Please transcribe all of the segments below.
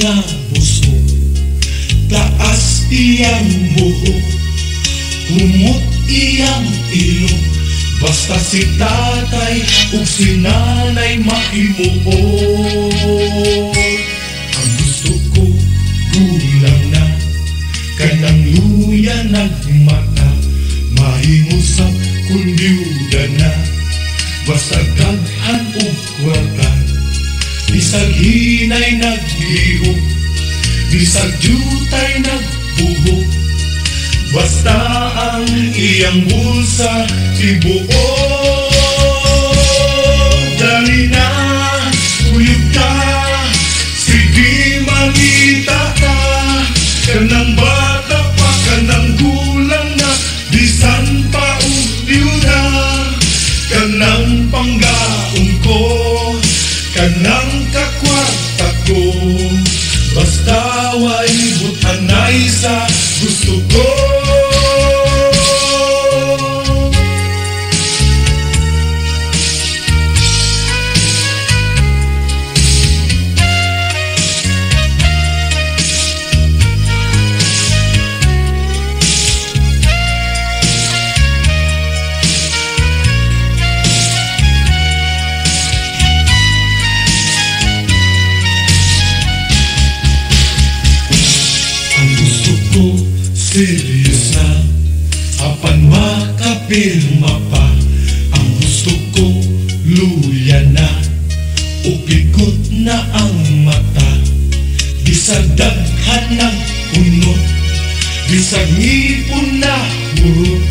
nga buso Taas iyang buho Kumot iyang ilong Basta si tatay o si nanay maimuo Ang gusto ko gulang na Kanang luya nagmata Mahingusap kundiuda na. Basta gaghan o kwartan Bisag hinay naglihok Bisag jutay nagbuhok Basta ang iyang bulsa tibuo Dali na, uyog ka. Sige mangita ka. Kanang bata pa, kanang gulang na Bisan pa uliw na. Kanang panggaon ko Kanang serious na Apan makapirma pa Ang gusto ko, luya na. Upikot na ang mata Bisag daghan ng unot Bisag ngipon na hurot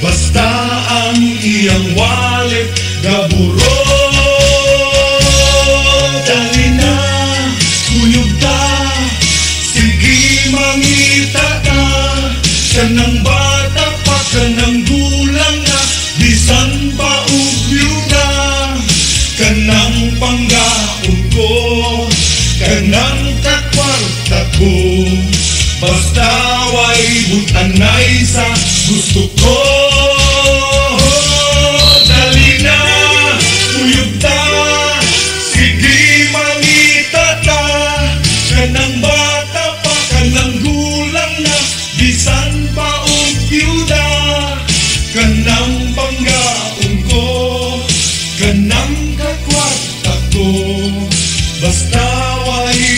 Basta ang iyang wallet gaburo Kanang bata pa kanang gulang na Bisan pa ugyo na. Kanang panggaon ko Kanang kakwarta ko Basta way butanay sa gusto ko